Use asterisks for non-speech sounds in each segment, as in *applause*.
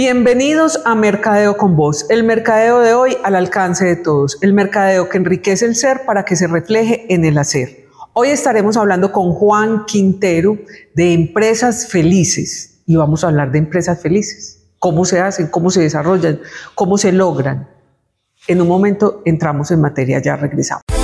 Bienvenidos a Mercadeo con Voz, el mercadeo de hoy al alcance de todos, el mercadeo que enriquece el ser para que se refleje en el hacer. Hoy estaremos hablando con Juan Quintero de Empresas Felices y vamos a hablar de empresas felices, cómo se hacen, cómo se desarrollan, cómo se logran. En un momento entramos en materia, ya regresamos.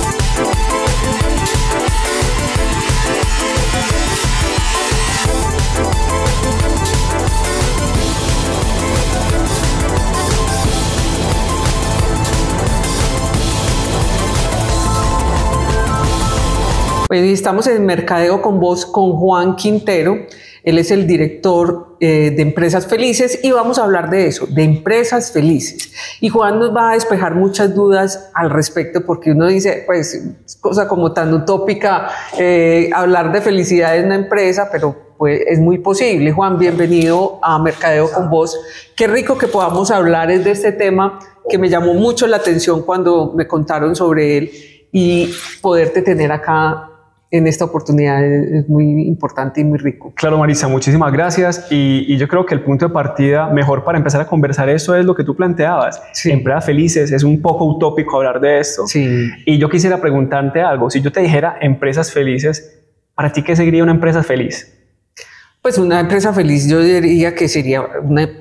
Estamos en Mercadeo con Voz con Juan Quintero. Él es el director eh, de Empresas Felices y vamos a hablar de eso, de empresas felices. Y Juan nos va a despejar muchas dudas al respecto porque uno dice, pues, cosa como tan utópica, eh, hablar de felicidad en una empresa, pero pues es muy posible. Juan, bienvenido a Mercadeo con Voz. Qué rico que podamos hablar de este tema que me llamó mucho la atención cuando me contaron sobre él y poderte tener acá en esta oportunidad es muy importante y muy rico. Claro, Marisa, muchísimas gracias. Y, yo creo que el punto de partida mejor para empezar a conversar eso es lo que tú planteabas. Sí. Empresas felices, es un poco utópico hablar de esto. Sí. Y yo quisiera preguntarte algo. Si yo te dijera empresas felices, ¿para ti qué sería una empresa feliz? Pues una empresa feliz yo diría que sería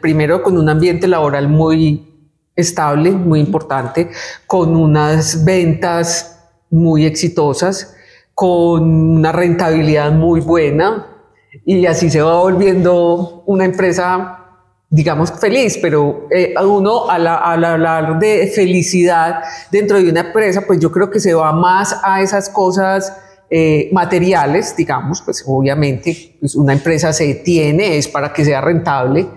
primero con un ambiente laboral muy estable, muy importante, con unas ventas muy exitosas, con una rentabilidad muy buena y así se va volviendo una empresa, digamos, feliz, pero eh, uno al, hablar de felicidad dentro de una empresa, pues yo creo que se va más a esas cosas eh, materiales, digamos, pues obviamente pues una empresa se tiene, es para que sea rentable,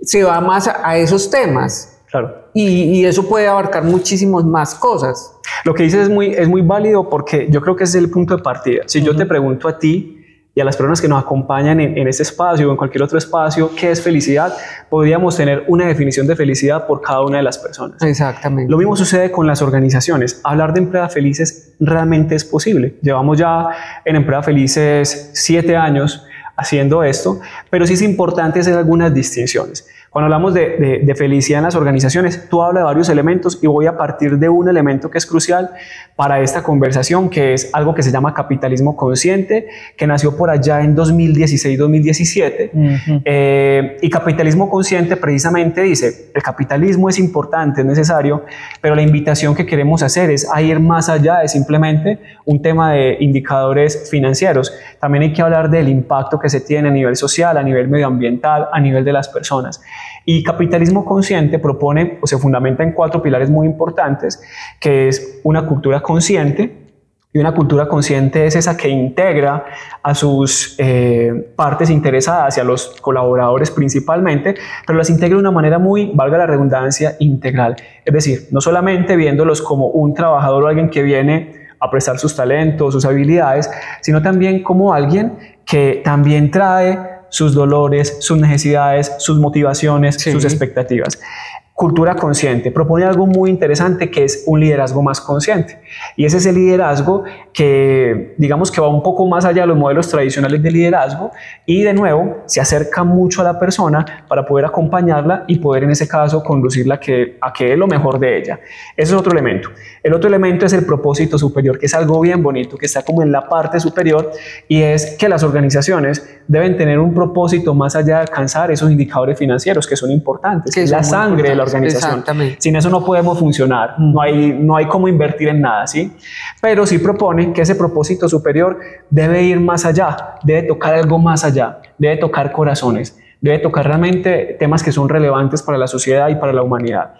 se va más a, esos temas. Claro. Y, y eso puede abarcar muchísimas más cosas. Lo que dices es muy, es muy válido porque yo creo que ese es el punto de partida. Si yo te pregunto a ti y a las personas que nos acompañan en, en este espacio o en cualquier otro espacio, ¿qué es felicidad? Podríamos tener una definición de felicidad por cada una de las personas. Exactamente. Lo mismo sucede con las organizaciones. Hablar de empresas felices realmente es posible. Llevamos ya en empresas felices siete años haciendo esto, pero sí es importante hacer algunas distinciones. Cuando hablamos de, felicidad en las organizaciones, tú hablas de varios elementos y voy a partir de un elemento que es crucial para esta conversación, que es algo que se llama capitalismo consciente, que nació por allá en 2016-2017. Eh, y capitalismo consciente precisamente dice, el capitalismo es importante, es necesario, pero la invitación que queremos hacer es a ir más allá de simplemente un tema de indicadores financieros. También hay que hablar del impacto que se tiene a nivel social, a nivel medioambiental, a nivel de las personas. Y capitalismo consciente propone o se fundamenta en cuatro pilares muy importantes, que es una cultura consciente, y una cultura consciente es esa que integra a sus eh, partes interesadas y a los colaboradores principalmente, pero las integra de una manera muy, valga la redundancia, integral. Es decir, no solamente viéndolos como un trabajador o alguien que viene a prestar sus talentos, sus habilidades, sino también como alguien que también trae sus dolores, sus necesidades, sus motivaciones, sus expectativas. Cultura consciente propone algo muy interesante que es un liderazgo más consciente. Y es ese liderazgo que, digamos que va un poco más allá de los modelos tradicionales de liderazgo y de nuevo se acerca mucho a la persona para poder acompañarla y poder en ese caso conducirla a que, a que es lo mejor de ella. Ese es otro elemento. El otro elemento es el propósito superior, que es algo bien bonito, que está como en la parte superior y es que las organizaciones deben tener un propósito más allá de alcanzar esos indicadores financieros que son importantes, que es la sangre de la organización. Sin eso no podemos funcionar, no hay, no hay cómo invertir en nada, ¿sí? Pero sí propone que ese propósito superior debe ir más allá, debe tocar algo más allá, debe tocar corazones, debe tocar realmente temas que son relevantes para la sociedad y para la humanidad.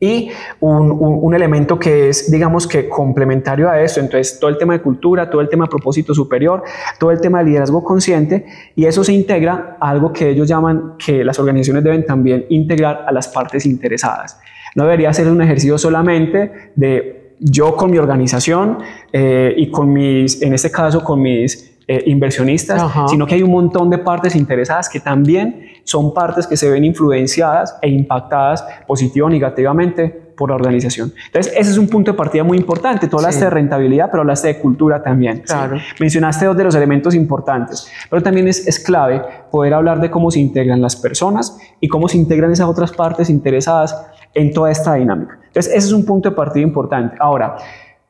Y un, elemento que es, digamos que complementario a esto, entonces todo el tema de cultura, todo el tema de propósito superior, todo el tema de liderazgo consciente, y eso se integra a algo que ellos llaman que las organizaciones deben también integrar a las partes interesadas. No debería ser un ejercicio solamente de yo con mi organización eh, y con mis, en este caso con mis eh, inversionistas, sino que hay un montón de partes interesadas que también son partes que se ven influenciadas e impactadas positivo o negativamente por la organización. Entonces, ese es un punto de partida muy importante. Tú hablaste de rentabilidad, pero hablaste de cultura también. Claro. Mencionaste dos de los elementos importantes, pero también es, es clave poder hablar de cómo se integran las personas y cómo se integran esas otras partes interesadas en toda esta dinámica. Entonces, ese es un punto de partida importante. Ahora,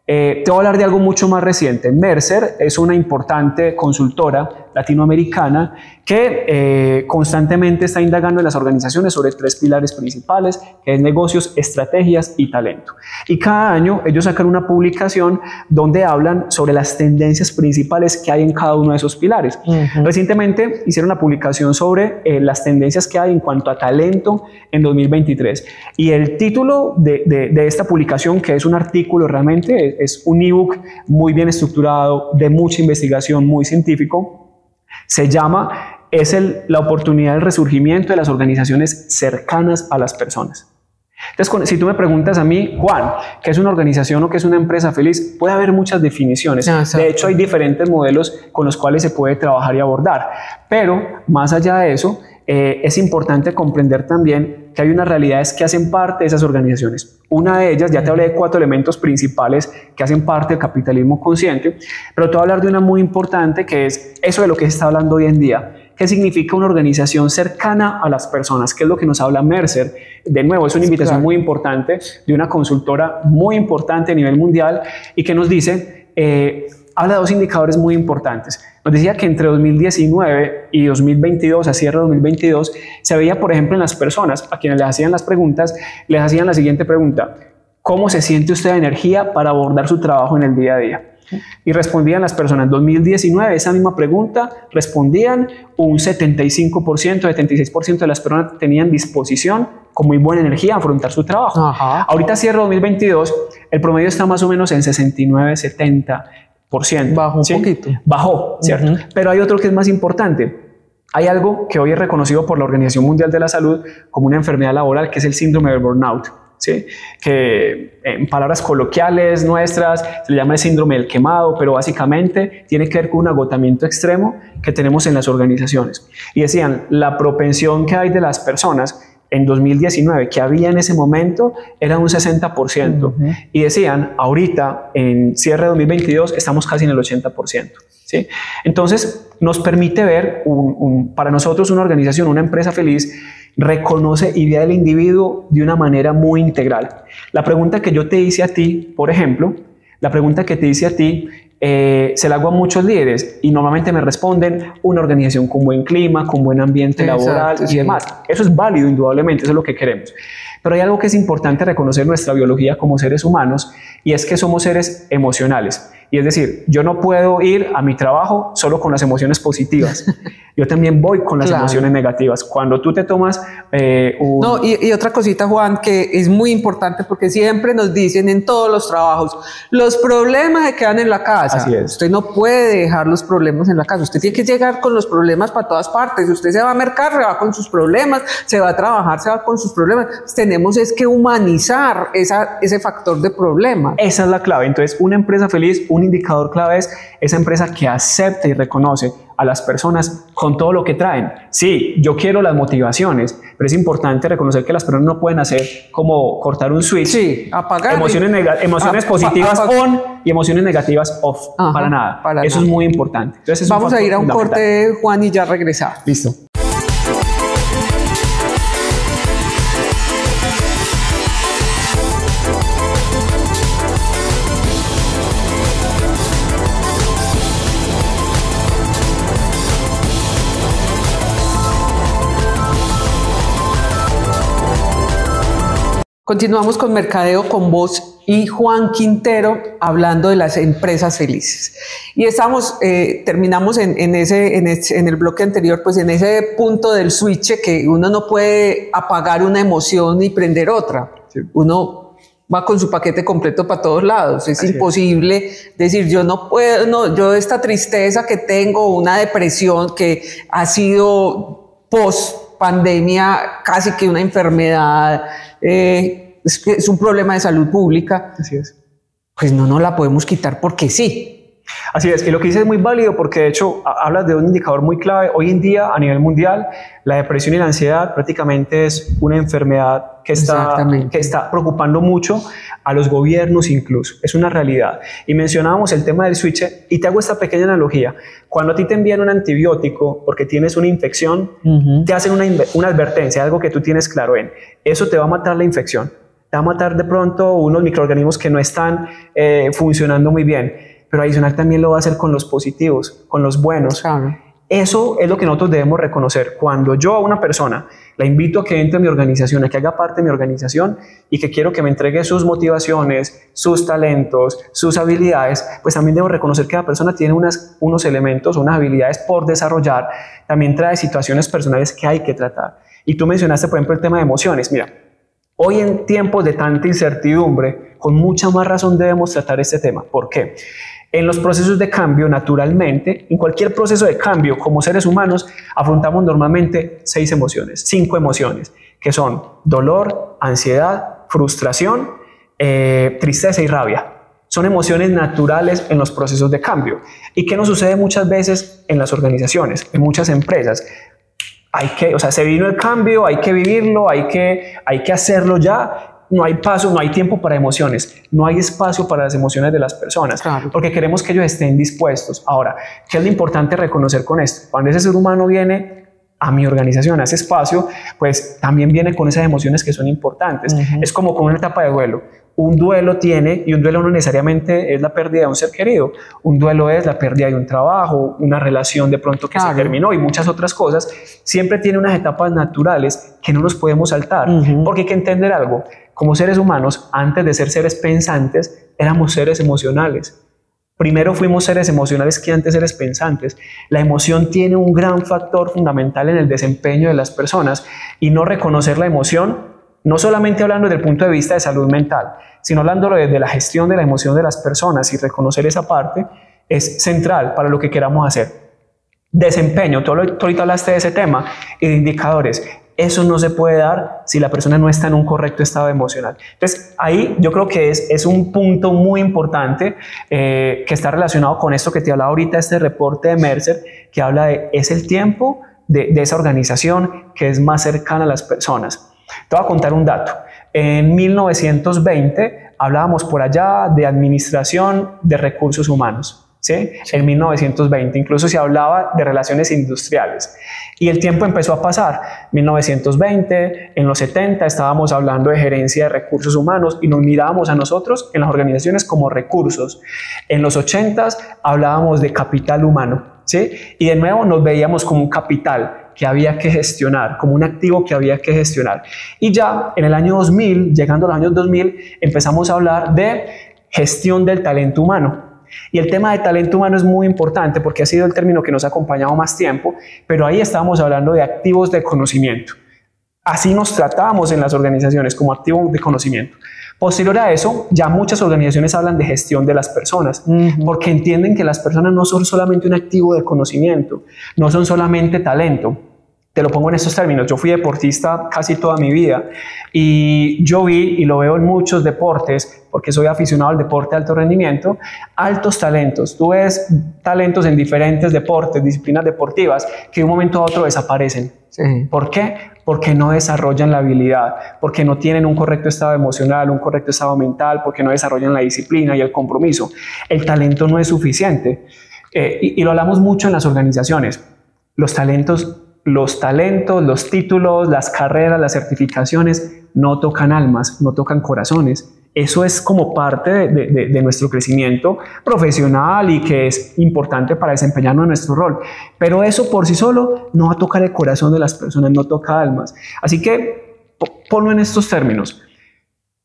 eh, te voy a hablar de algo mucho más reciente. Mercer es una importante consultora latinoamericana que eh, constantemente está indagando en las organizaciones sobre tres pilares principales, que es negocios, estrategias y talento. Y cada año ellos sacan una publicación donde hablan sobre las tendencias principales que hay en cada uno de esos pilares. Recientemente hicieron una publicación sobre eh, las tendencias que hay en cuanto a talento en 2023. Y el título de, de esta publicación, que es un artículo realmente, es un ebook muy bien estructurado, de mucha investigación, muy científico, se llama, es el, la oportunidad del resurgimiento de las organizaciones cercanas a las personas. Entonces, si tú me preguntas a mí, Juan, ¿qué es una organización o qué es una empresa feliz? Puede haber muchas definiciones. De hecho, hay diferentes modelos con los cuales se puede trabajar y abordar. Pero, más allá de eso, eh, es importante comprender también que hay unas realidades que hacen parte de esas organizaciones. Una de ellas, ya te hablé de cuatro elementos principales que hacen parte del capitalismo consciente, pero te voy a hablar de una muy importante que es eso de lo que se está hablando hoy en día. ¿Qué significa una organización cercana a las personas? ¿Qué es lo que nos habla Mercer? De nuevo, es una invitación muy importante de una consultora muy importante a nivel mundial y que nos dice, eh, habla de dos indicadores muy importantes. Nos decía que entre 2019 y 2022, a cierre de 2022, se veía, por ejemplo, en las personas a quienes les hacían las preguntas, les hacían la siguiente pregunta. ¿Cómo se siente usted de energía para abordar su trabajo en el día a día? Y respondían las personas, en 2019, esa misma pregunta, respondían un 75%, 76% de las personas tenían disposición con muy buena energía a afrontar su trabajo. Ahorita cierre 2022, el promedio está más o menos en 69, 70 Bajó un poquito. Bajó, ¿cierto? Pero hay otro que es más importante. Hay algo que hoy es reconocido por la Organización Mundial de la Salud como una enfermedad laboral, que es el síndrome del burnout. ¿sí? Que en palabras coloquiales nuestras se le llama el síndrome del quemado, pero básicamente tiene que ver con un agotamiento extremo que tenemos en las organizaciones. Y decían, la propensión que hay de las personas en 2019 que había en ese momento era un 60%. Y decían, ahorita en cierre de 2022 estamos casi en el 80%. ¿sí? Entonces, nos permite ver, para nosotros una organización, una empresa feliz, reconoce y ve al individuo de una manera muy integral. La pregunta que yo te hice a ti, por ejemplo, la pregunta que te hice a ti eh, se la hago a muchos líderes y normalmente me responden una organización con buen clima, con buen ambiente laboral y demás. Eso es válido, indudablemente, eso es lo que queremos. Pero hay algo que es importante reconocer nuestra biología como seres humanos y es que somos seres emocionales. Y es decir, yo no puedo ir a mi trabajo solo con las emociones positivas. *laughs* Yo también voy con las emociones negativas. Cuando tú te tomas eh, un... No, y, otra cosita, Juan, que es muy importante porque siempre nos dicen en todos los trabajos, los problemas se quedan en la casa. Así es. Usted no puede dejar los problemas en la casa. Usted tiene que llegar con los problemas para todas partes. Usted se va a mercar, se va con sus problemas, se va a trabajar, se va con sus problemas. Tenemos es que humanizar esa, ese factor de problema. Esa es la clave. Entonces, una empresa feliz, un indicador clave es esa empresa que acepta y reconoce a las personas con todo lo que traen. Sí, yo quiero las motivaciones, pero es importante reconocer que las personas no pueden hacer como cortar un switch. Sí, apagar. Emociones, emociones positivas on y emociones negativas off. para nada. Eso es muy importante. Entonces, Vamos a ir a un corte, Juan, y ya regresar. Listo. Continuamos con Mercadeo con vos y Juan Quintero hablando de las empresas felices. Y estamos, eh, terminamos en, ese, en, el bloque anterior, pues en ese punto del switch que uno no puede apagar una emoción y prender otra. Uno va con su paquete completo para todos lados. Es imposible decir, yo no puedo, no, yo esta tristeza que tengo, una depresión que ha sido post pandemia, casi que una enfermedad eh, es, es, un problema de salud pública, Así es. pues no nos la podemos quitar porque sí. Así es, y lo que dices es muy válido porque de hecho hablas de un indicador muy clave. Hoy en día a nivel mundial la depresión y la ansiedad prácticamente es una enfermedad que está, que está preocupando mucho a los gobiernos incluso. Es una realidad. Y mencionábamos el tema del switch y te hago esta pequeña analogía. Cuando a ti te envían un antibiótico porque tienes una infección, te hacen una, una advertencia, algo que tú tienes claro en, eso te va a matar la infección. Te va a matar de pronto unos microorganismos que no están eh, funcionando muy bien pero adicional también lo va a hacer con los positivos, con los buenos. Eso es lo que nosotros debemos reconocer. Cuando yo a una persona la invito a que entre a mi organización, a que haga parte de mi organización y que quiero que me entregue sus motivaciones, sus talentos, sus habilidades, pues también debo reconocer que cada persona tiene unas, unos elementos, unas habilidades por desarrollar. También trae situaciones personales que hay que tratar. Y tú mencionaste, por ejemplo, el tema de emociones. Mira, hoy en tiempos de tanta incertidumbre, con mucha más razón debemos tratar este tema. ¿Por qué? En los procesos de cambio, naturalmente, en cualquier proceso de cambio como seres humanos, afrontamos normalmente seis emociones, cinco emociones, que son dolor, ansiedad, frustración, eh, tristeza y rabia. Son emociones naturales en los procesos de cambio. ¿Y qué nos sucede muchas veces en las organizaciones, en muchas empresas? Hay que, o sea, se vino el cambio, hay que vivirlo, hay que, hay que hacerlo ya no hay paso, no hay tiempo para emociones, no hay espacio para las emociones de las personas, porque queremos que ellos estén dispuestos. Ahora, ¿qué es lo importante reconocer con esto? Cuando ese ser humano viene a mi organización, a ese espacio, pues también viene con esas emociones que son importantes. Es como con una etapa de duelo un duelo tiene, y un duelo no necesariamente es la pérdida de un ser querido, un duelo es la pérdida de un trabajo, una relación de pronto que se terminó y muchas otras cosas, siempre tiene unas etapas naturales que no nos podemos saltar, porque hay que entender algo, como seres humanos, antes de ser seres pensantes, éramos seres emocionales. Primero fuimos seres emocionales que antes seres pensantes. La emoción tiene un gran factor fundamental en el desempeño de las personas y no reconocer la emoción no solamente hablando desde el punto de vista de salud mental, sino hablando desde la gestión de la emoción de las personas y reconocer esa parte es central para lo que queramos hacer. Desempeño, tú, ahorita hablaste de ese tema y de indicadores. Eso no se puede dar si la persona no está en un correcto estado emocional. Entonces, ahí yo creo que es, es un punto muy importante eh, que está relacionado con esto que te hablaba ahorita, este reporte de Mercer, que habla de es el tiempo de, de esa organización que es más cercana a las personas. Te voy a contar un dato. En 1920 hablábamos por allá de administración de recursos humanos. ¿Sí? En 1920 incluso se hablaba de relaciones industriales. Y el tiempo empezó a pasar. 1920, en los 70 estábamos hablando de gerencia de recursos humanos y nos mirábamos a nosotros en las organizaciones como recursos. En los 80 hablábamos de capital humano. ¿sí? Y de nuevo nos veíamos como un capital que había que gestionar, como un activo que había que gestionar. Y ya en el año 2000, llegando a los años 2000, empezamos a hablar de gestión del talento humano. Y el tema de talento humano es muy importante porque ha sido el término que nos ha acompañado más tiempo, pero ahí estábamos hablando de activos de conocimiento. Así nos tratamos en las organizaciones como activos de conocimiento. Posterior a eso, ya muchas organizaciones hablan de gestión de las personas, porque entienden que las personas no son solamente un activo de conocimiento, no son solamente talento. Te lo pongo en estos términos. Yo fui deportista casi toda mi vida y yo vi, y lo veo en muchos deportes, porque soy aficionado al deporte de alto rendimiento, altos talentos. Tú ves talentos en diferentes deportes, disciplinas deportivas, que de un momento a otro desaparecen. ¿Por qué? porque no desarrollan la habilidad, porque no tienen un correcto estado emocional, un correcto estado mental, porque no desarrollan la disciplina y el compromiso. El talento no es suficiente. Eh, y, y, lo hablamos mucho en las organizaciones. Los talentos, los talentos, los títulos, las carreras, las certificaciones no tocan almas, no tocan corazones. Eso es como parte de, nuestro crecimiento profesional y que es importante para desempeñarnos en nuestro rol. Pero eso por sí solo no va a tocar el corazón de las personas, no toca almas. Así que ponlo en estos términos.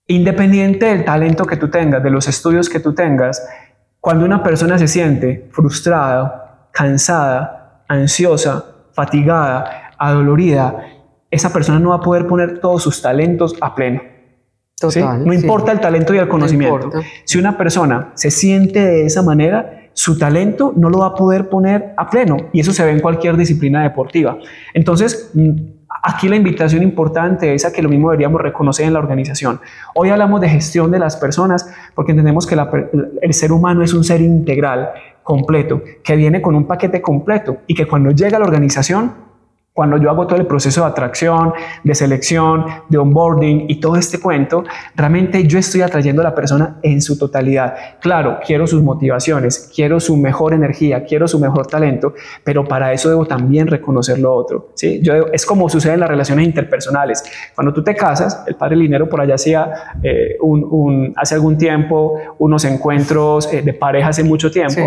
Independiente del talento que tú tengas, de los estudios que tú tengas, cuando una persona se siente frustrada, cansada, ansiosa, fatigada, adolorida, esa persona no va a poder poner todos sus talentos a pleno. No importa el talento y el conocimiento. si una persona se siente de esa manera, su talento no lo va a poder poner a pleno y eso se ve en cualquier disciplina deportiva. Entonces, mm, aquí la invitación importante es a que lo mismo deberíamos reconocer en la organización. Hoy hablamos de gestión de las personas porque entendemos que el ser humano es un ser integral completo, que viene con un paquete completo y que cuando llega a la organización cuando yo hago todo el proceso de atracción, de selección, de onboarding y todo este cuento, realmente yo estoy atrayendo a la persona en su totalidad. Claro, quiero sus motivaciones, quiero su mejor energía, quiero su mejor talento, pero para eso debo también reconocer lo otro. ¿sí? Yo es como sucede en las relaciones interpersonales. Cuando tú te casas, el padre Linero por allá hacía eh, un, hace algún tiempo unos encuentros eh, de pareja hace mucho tiempo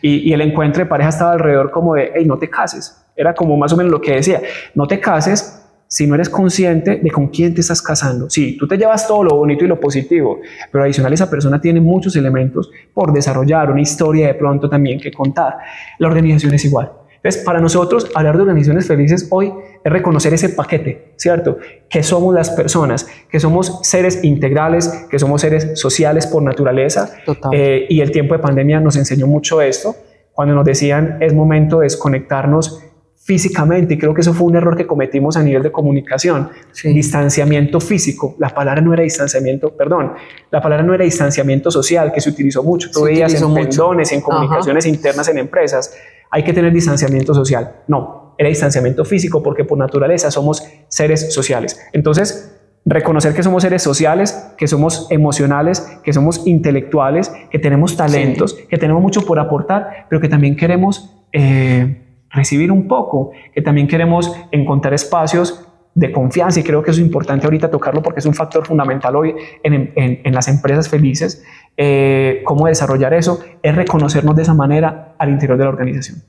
y, y el encuentro de pareja estaba alrededor como de, hey, no te cases era como más o menos lo que decía, no te cases si no eres consciente de con quién te estás casando. Sí, tú te llevas todo lo bonito y lo positivo, pero adicional esa persona tiene muchos elementos por desarrollar, una historia de pronto también que contar. La organización es igual. Entonces, para nosotros, hablar de organizaciones felices hoy es reconocer ese paquete, ¿cierto? Que somos las personas, que somos seres integrales, que somos seres sociales por naturaleza. Eh, y el tiempo de pandemia nos enseñó mucho esto, cuando nos decían es momento de desconectarnos físicamente, y creo que eso fue un error que cometimos a nivel de comunicación, distanciamiento físico, la palabra no era distanciamiento, perdón, la palabra no era distanciamiento social, que se utilizó mucho, tú veías en pendones, en comunicaciones internas en empresas, hay que tener distanciamiento social, no, era distanciamiento físico porque por naturaleza somos seres sociales. Entonces, reconocer que somos seres sociales, que somos emocionales, que somos intelectuales, que tenemos talentos, que tenemos mucho por aportar, pero que también queremos... Eh, recibir un poco, que también queremos encontrar espacios de confianza y creo que eso es importante ahorita tocarlo porque es un factor fundamental hoy en, las empresas felices. Eh, ¿Cómo desarrollar eso? Es reconocernos de esa manera al interior de la organización.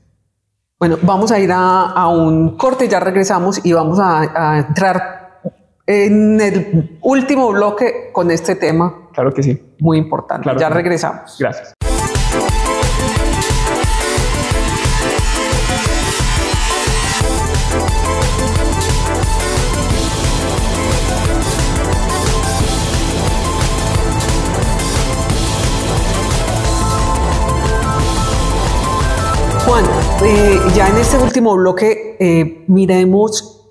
Bueno, vamos a ir a, un corte, ya regresamos y vamos a, a, entrar en el último bloque con este tema. Claro que sí. Muy importante. ya regresamos. Gracias. Ya en este último bloque eh, miremos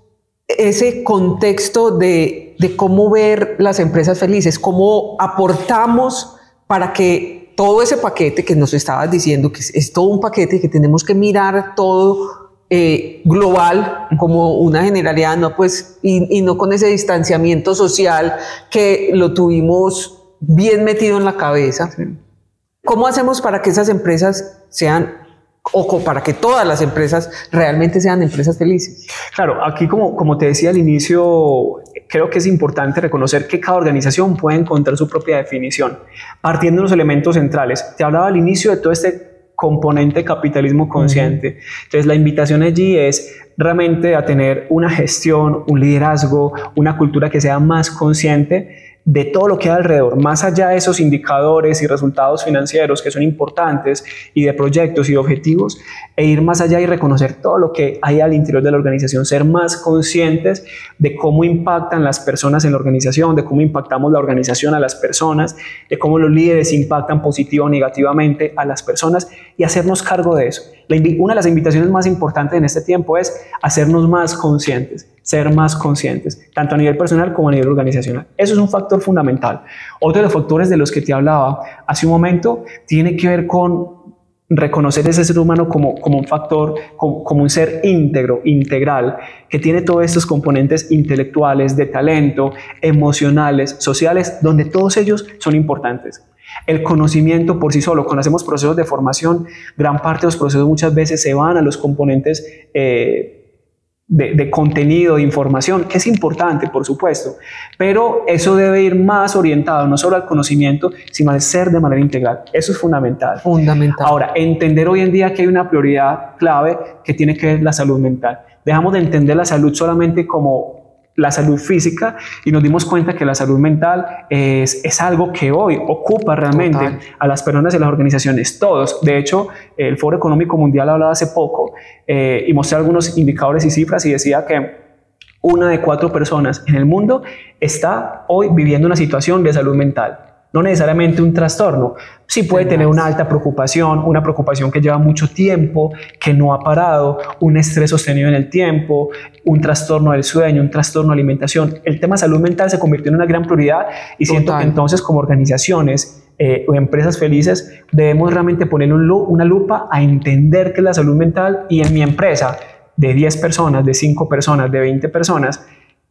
ese contexto de, cómo ver las empresas felices, cómo aportamos para que todo ese paquete que nos estabas diciendo, que es, todo un paquete que tenemos que mirar todo eh, global como una generalidad, no pues, y, no con ese distanciamiento social que lo tuvimos bien metido en la cabeza. ¿Cómo hacemos para que esas empresas sean o para que todas las empresas realmente sean empresas felices. Claro, aquí como, como te decía al inicio, creo que es importante reconocer que cada organización puede encontrar su propia definición, partiendo de los elementos centrales. Te hablaba al inicio de todo este componente capitalismo consciente. Entonces la invitación allí es realmente a tener una gestión, un liderazgo, una cultura que sea más consciente de todo lo que hay alrededor, más allá de esos indicadores y resultados financieros que son importantes y de proyectos y objetivos, e ir más allá y reconocer todo lo que hay al interior de la organización, ser más conscientes de cómo impactan las personas en la organización, de cómo impactamos la organización a las personas, de cómo los líderes impactan positivo o negativamente a las personas y hacernos cargo de eso. Una de las invitaciones más importantes en este tiempo es hacernos más conscientes, ser más conscientes, tanto a nivel personal como a nivel organizacional. Eso es un factor fundamental. Otro de los factores de los que te hablaba hace un momento tiene que ver con reconocer ese ser humano como, como un factor, como, un ser íntegro, integral, que tiene todos estos componentes intelectuales, de talento, emocionales, sociales, donde todos ellos son importantes. El conocimiento por sí solo, cuando hacemos procesos de formación, gran parte de los procesos muchas veces se van a los componentes eh, de, contenido, de información, que es importante, por supuesto, pero eso debe ir más orientado no solo al conocimiento, sino al ser de manera integral. Eso es fundamental. Fundamental. Ahora, entender hoy en día que hay una prioridad clave que tiene que ver la salud mental. Dejamos de entender la salud solamente como la salud física y nos dimos cuenta que la salud mental es, es algo que hoy ocupa realmente a las personas y las organizaciones, todos. De hecho, el Foro Económico Mundial hablaba hace poco eh, y mostré algunos indicadores y cifras y decía que una de cuatro personas en el mundo está hoy viviendo una situación de salud mental. No necesariamente un trastorno. Sí puede tener una alta preocupación, una preocupación que lleva mucho tiempo, que no ha parado, un estrés sostenido en el tiempo, un trastorno del sueño, un trastorno de alimentación. El tema salud mental se convirtió en una gran prioridad y siento que entonces como organizaciones eh, o empresas felices debemos realmente poner una lupa a entender qué es la salud mental y en mi empresa de 10 personas, de 5 personas, de 20 personas,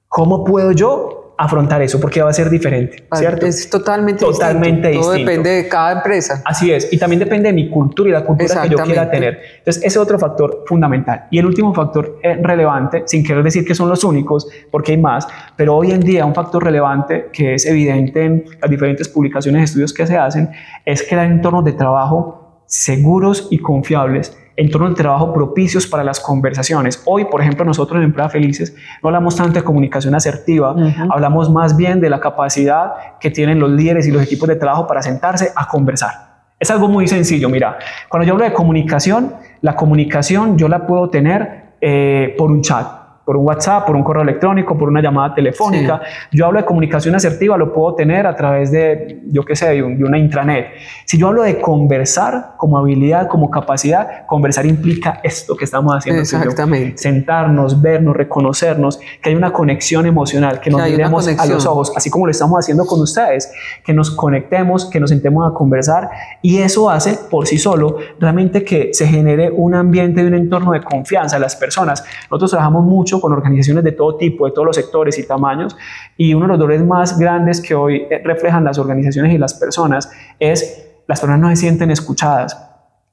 ¿cómo puedo yo afrontar eso porque va a ser diferente, ¿cierto? Es totalmente, totalmente distinto. Todo depende de cada empresa. Así es, y también depende de mi cultura y la cultura que yo quiera tener. Entonces, ese es otro factor fundamental. Y el último factor eh, relevante, sin querer decir que son los únicos, porque hay más, pero hoy en día un factor relevante que es evidente en las diferentes publicaciones, estudios que se hacen, es crear entornos de trabajo seguros y confiables entornos de trabajo propicios para las conversaciones. Hoy, por ejemplo, nosotros en Empresa Felices no hablamos tanto de comunicación asertiva, hablamos más bien de la capacidad que tienen los líderes y los equipos de trabajo para sentarse a conversar. Es algo muy sencillo, mira, cuando yo hablo de comunicación, la comunicación yo la puedo tener eh, por un chat por un WhatsApp, por un correo electrónico, por una llamada telefónica. Yo hablo de comunicación asertiva, lo puedo tener a través de, yo qué sé, de, una intranet. Si yo hablo de conversar como habilidad, como capacidad, conversar implica esto que estamos haciendo. Exactamente. sentarnos, vernos, reconocernos, que hay una conexión emocional, que nos miremos a los ojos, así como lo estamos haciendo con ustedes, que nos conectemos, que nos sentemos a conversar y eso hace por sí solo realmente que se genere un ambiente y un entorno de confianza a las personas. Nosotros trabajamos mucho con organizaciones de todo tipo, de todos los sectores y tamaños, y uno de los dolores más grandes que hoy eh, reflejan las organizaciones y las personas es las personas no se sienten escuchadas,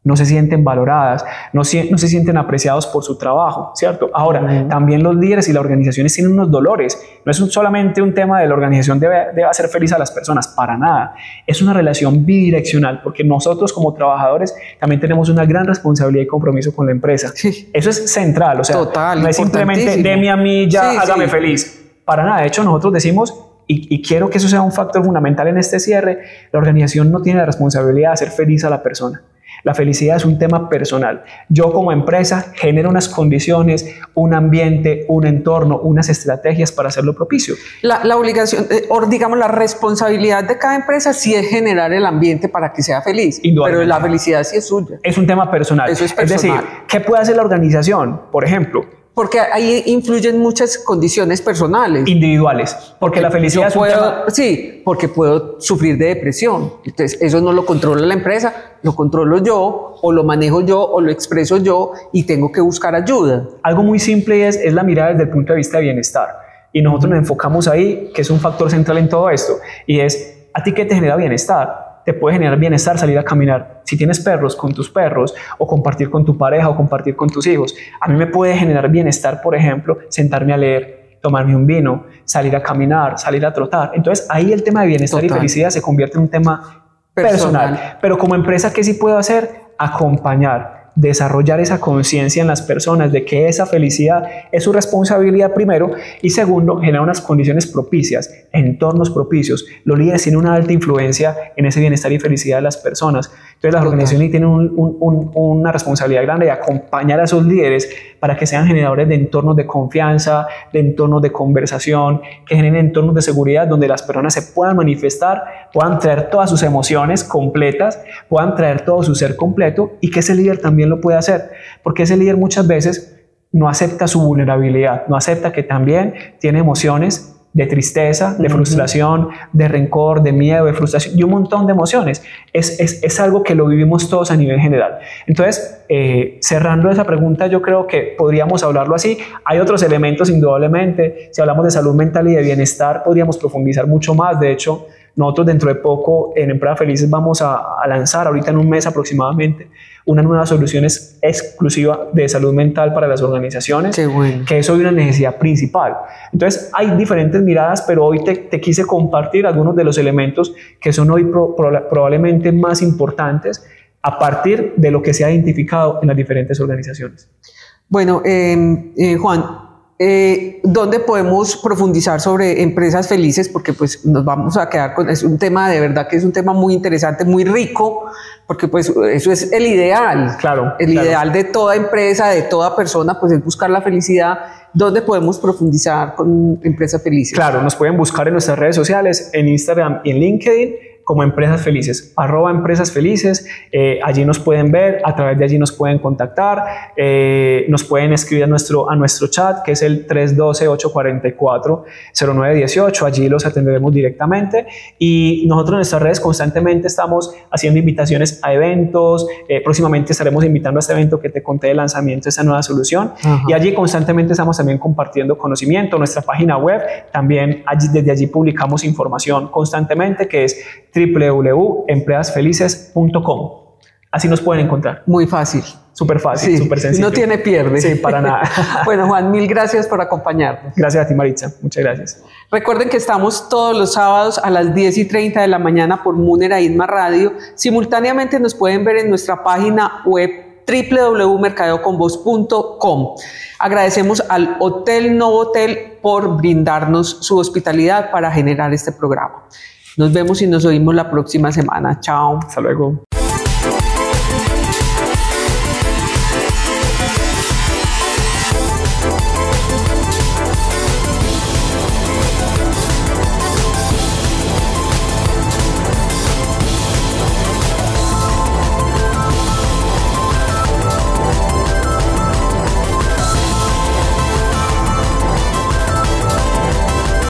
no se sienten valoradas, no, no se sienten apreciados por su trabajo, ¿cierto? Ahora, también los líderes y las organizaciones tienen unos dolores. No es solamente un tema de la organización debe, debe hacer feliz a las personas, para nada. Es una relación bidireccional, porque nosotros como trabajadores también tenemos una gran responsabilidad y compromiso con la empresa. Eso es central, o sea, no es simplemente deme a mí, ya hágame feliz. Para nada, de hecho nosotros decimos y, quiero que eso sea un factor fundamental en este cierre, la organización no tiene la responsabilidad de hacer feliz a la persona. La felicidad es un tema personal. Yo como empresa genero unas condiciones, un ambiente, un entorno, unas estrategias para hacerlo propicio. La, obligación, eh, o digamos, la responsabilidad de cada empresa sí es generar el ambiente para que sea feliz, pero la felicidad sí es suya. Es un tema personal. Eso es personal. Es decir, ¿qué puede hacer la organización? Por ejemplo, porque ahí influyen muchas condiciones personales. Individuales. Porque la felicidad puedo, Sí, porque puedo sufrir de depresión. Entonces, eso no lo controla la empresa, lo controlo yo, o lo manejo yo, o lo expreso yo, y tengo que buscar ayuda. Algo muy simple es, es la mirada desde el punto de vista de bienestar. Y nosotros nos enfocamos ahí, que es un factor central en todo esto, y es, ¿a ti qué te genera bienestar? Te puede generar bienestar salir a caminar. Si tienes perros, con tus perros, o compartir con tu pareja, o compartir con tus hijos. A mí me puede generar bienestar, por ejemplo, sentarme a leer, tomarme un vino, salir a caminar, salir a trotar. Entonces ahí el tema de bienestar y felicidad se convierte en un tema personal. personal. Pero como empresa, ¿qué sí puedo hacer? Acompañar desarrollar esa conciencia en las personas de que esa felicidad es su responsabilidad primero y segundo, generar unas condiciones propicias, entornos propicios. Los líderes tienen una alta influencia en ese bienestar y felicidad de las personas. Entonces las organizaciones tienen una responsabilidad grande de acompañar a esos líderes para que sean generadores de entornos de confianza, de entornos de conversación, que generen entornos de seguridad donde las personas se puedan manifestar, puedan traer todas sus emociones completas, puedan traer todo su ser completo y que ese líder también lo pueda hacer, porque ese líder muchas veces no acepta su vulnerabilidad, no acepta que también tiene emociones de tristeza, de frustración, de rencor, de miedo, de frustración y un montón de emociones. Es, es, es algo que lo vivimos todos a nivel general. Entonces, eh, cerrando esa pregunta, yo creo que podríamos hablarlo así. Hay otros elementos, indudablemente. Si hablamos de salud mental y de bienestar, podríamos profundizar mucho más. De hecho, nosotros dentro de poco en Empresa Felices vamos a, a lanzar, ahorita en un mes aproximadamente, una nueva solución exclusiva de salud mental para las organizaciones, que es hoy una necesidad principal. Entonces, hay diferentes miradas, pero hoy te, quise compartir algunos de los elementos que son hoy probablemente más importantes a partir de lo que se ha identificado en las diferentes organizaciones. Bueno, em, eh, Juan, eh, ¿Dónde podemos profundizar sobre empresas felices? Porque pues nos vamos a quedar con, es un tema de verdad que es un tema muy interesante, muy rico, porque pues eso es el ideal. Claro. El ideal de toda empresa, de toda persona, pues es buscar la felicidad. ¿Dónde podemos profundizar con empresas felices? Claro, nos pueden buscar en nuestras redes sociales, en Instagram y en LinkedIn como Empresas Felices, arroba Empresas Felices. Eh, allí nos pueden ver, a través de allí nos pueden contactar, eh, nos pueden escribir a nuestro, a nuestro chat, que es el 312-844-0918. Allí los atenderemos directamente. Y nosotros en nuestras redes constantemente estamos haciendo invitaciones a eventos. Eh, próximamente estaremos invitando a este evento que te conté de lanzamiento de esta nueva solución. Y allí constantemente estamos también compartiendo conocimiento. Nuestra página web, también allí, desde allí publicamos información constantemente, que es www.empleasfelices.com. Así nos pueden encontrar. Muy fácil. Súper fácil, súper sencillo. No tiene pierde. Sí, para nada. *laughs* bueno, Juan, mil gracias por acompañarnos. Gracias a ti, Maritza. Muchas gracias. Recuerden que estamos todos los sábados a las 10 y 30 de la mañana por Munera Isma Radio. Simultáneamente nos pueden ver en nuestra página web www.mercadeoconvoz.com. Agradecemos al Hotel Novotel por brindarnos su hospitalidad para generar este programa. Nos vemos y nos oímos la próxima semana. Chao. Hasta luego.